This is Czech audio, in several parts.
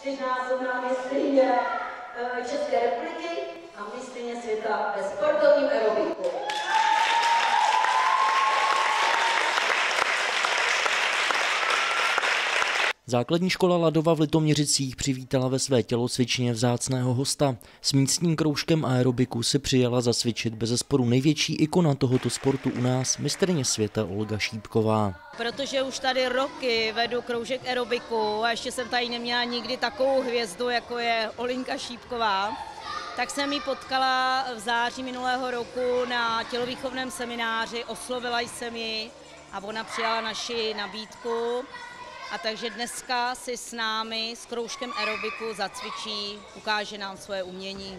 čtyřnásobná mistrně eh, České republiky a mistrně světa ve sportovním Základní škola Ladova v Litoměřicích přivítala ve své tělocvičně vzácného hosta. S místním kroužkem aerobiku si přijela zasvědčit bez sporu největší ikona tohoto sportu u nás, mistrně světa Olga Šípková. Protože už tady roky vedu kroužek aerobiku a ještě jsem tady neměla nikdy takovou hvězdu, jako je Olinka Šípková, tak jsem ji potkala v září minulého roku na tělovýchovném semináři, oslovila jsem ji a ona přijala naši nabídku a takže dneska si s námi, s kroužkem aerobiku zacvičí, ukáže nám svoje umění.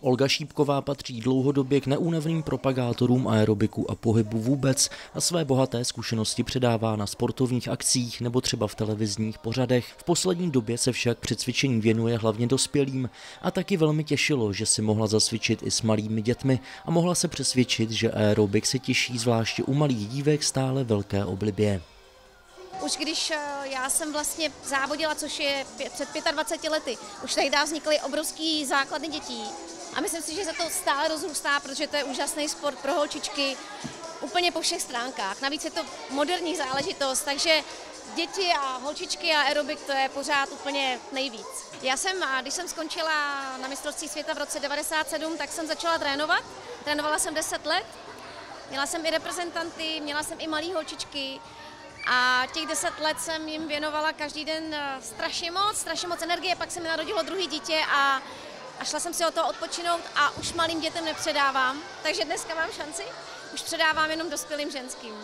Olga Šípková patří dlouhodobě k neúnavným propagátorům aerobiku a pohybu vůbec a své bohaté zkušenosti předává na sportovních akcích nebo třeba v televizních pořadech. V poslední době se však při cvičení věnuje hlavně dospělým a taky velmi těšilo, že si mohla zasvičit i s malými dětmi a mohla se přesvědčit, že aerobik se těší zvláště u malých dívek stále velké oblibě. Už když eh, já jsem vlastně závodila, což je před 25 lety, už dá vznikly obrovský základy dětí. A myslím si, že se to stále rozrůstá, protože to je úžasný sport pro holčičky úplně po všech stránkách. Navíc je to moderní záležitost, takže děti a holčičky a aerobik to je pořád úplně nejvíc. Já jsem, když jsem skončila na mistrovství světa v roce 97, tak jsem začala trénovat. Trénovala jsem 10 let. Měla jsem i reprezentanty, měla jsem i malé holčičky, a těch deset let jsem jim věnovala každý den eh, strašně moc, strašně moc energie, pak se mi narodilo druhé dítě a, a šla jsem si o to odpočinout a už malým dětem nepředávám, takže dneska mám šanci, už předávám jenom dospělým ženským.